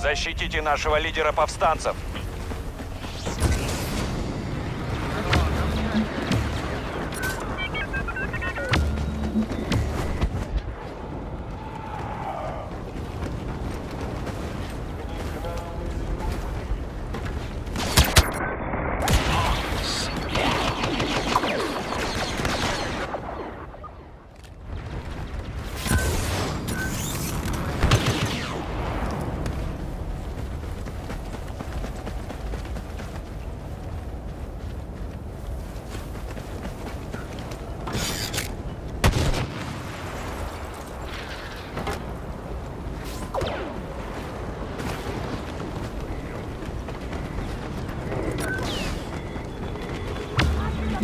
Защитите нашего лидера повстанцев.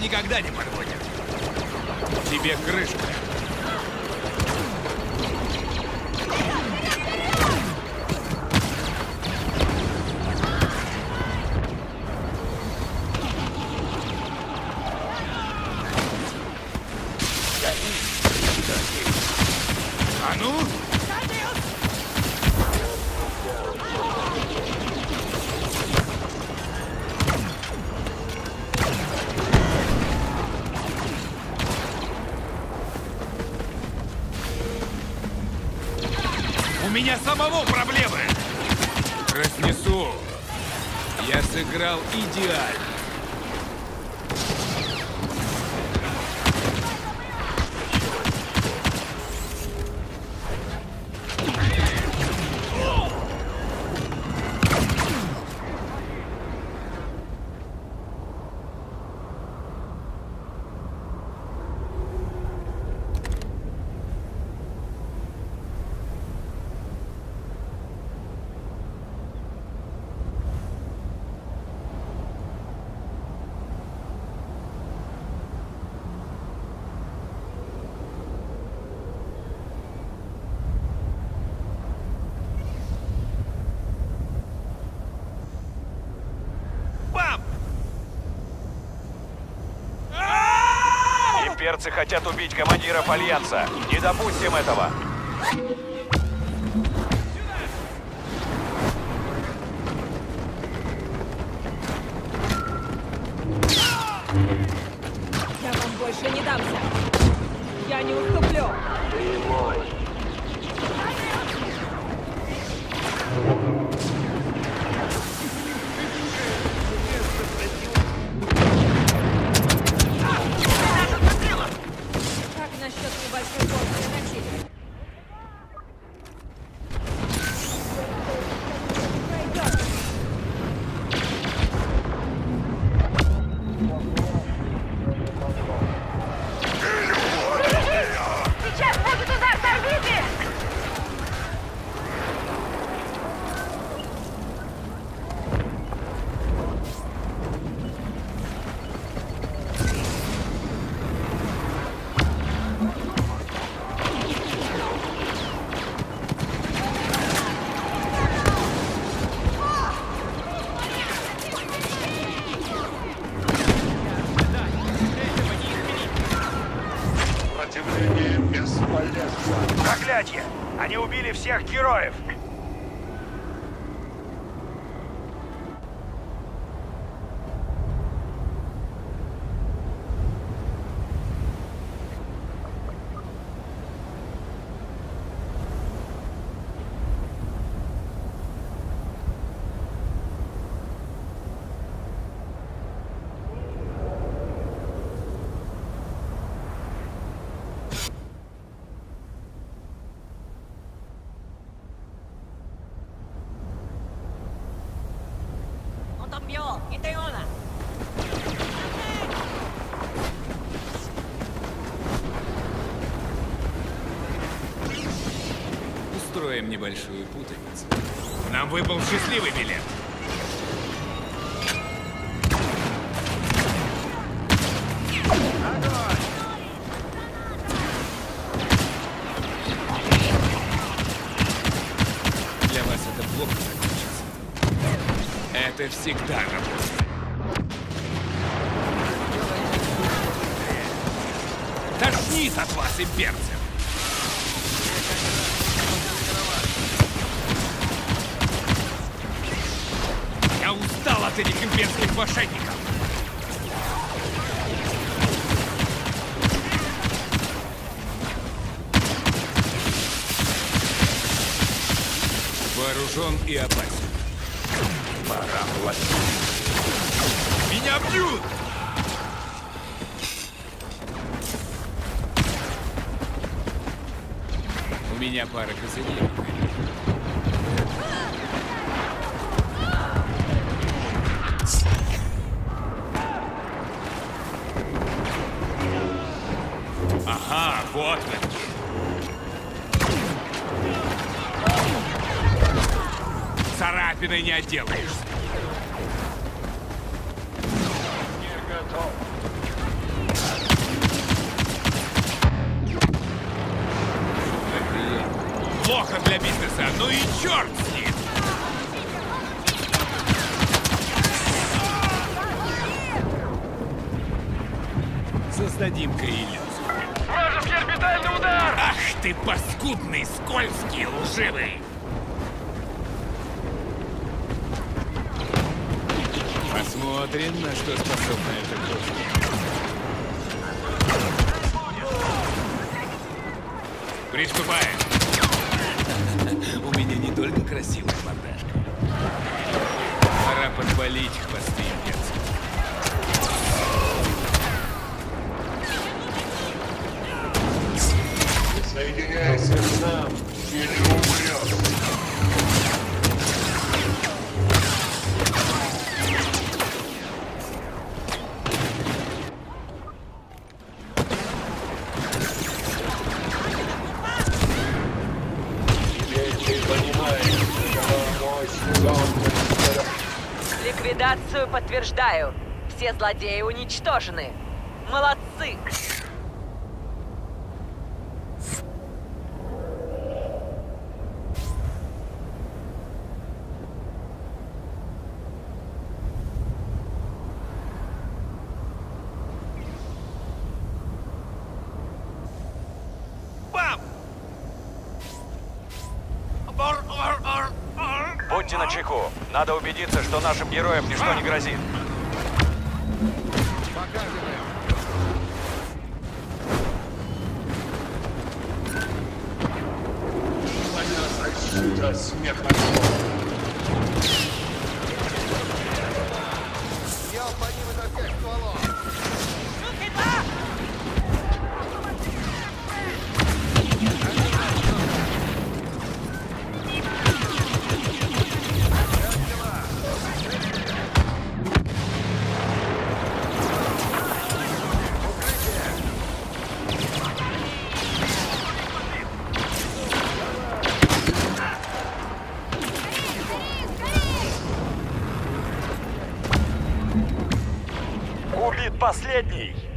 никогда не подводит. Тебе крышка. Меня самого проблемы! Разнесу. Я сыграл идеально. Имперцы хотят убить командиров Альянса. Не допустим этого. Я вам больше не дамся. Я не уступлю. Как Устроим небольшую путаницу. Нам выпал счастливый билет. Это всегда работает. Тошнит от вас, имперцев! Я устал от этих имперских мошенников! Вооружен и опасен. Меня бьют! У меня пара козырей. Ага, вот вы. Царапиной не отделаешься. Плохо для бизнеса, ну и черт с ним! Создадим-ка иллюзию. Вражеский орбитальный удар! Ах ты паскудный, скользкий, лживый! Посмотрим, на что способна эта крошка. Приступаем! У меня не только красивая мордашка. Пора подвалить хвосты имперцев. Соединяйся с нам или подтверждаю. Все злодеи уничтожены. Молодцы! Начеку. Надо убедиться, что нашим героям ничто не грозит. Отсюда смех Убит последний!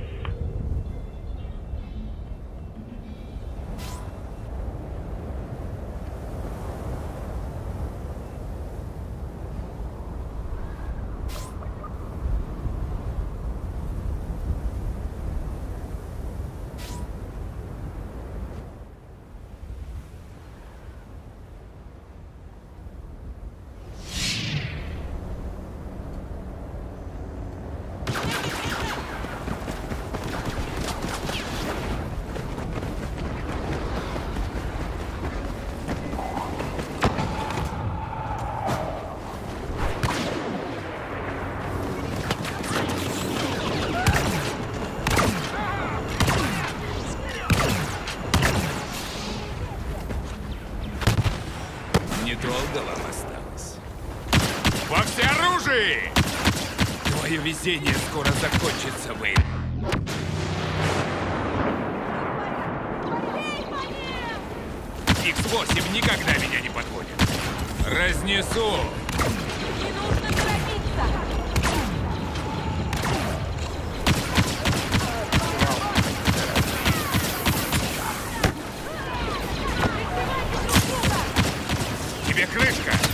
Везение скоро закончится, Вейн. X8 никогда меня не подводит. Разнесу! Не нужно торопиться! Тебе крышка!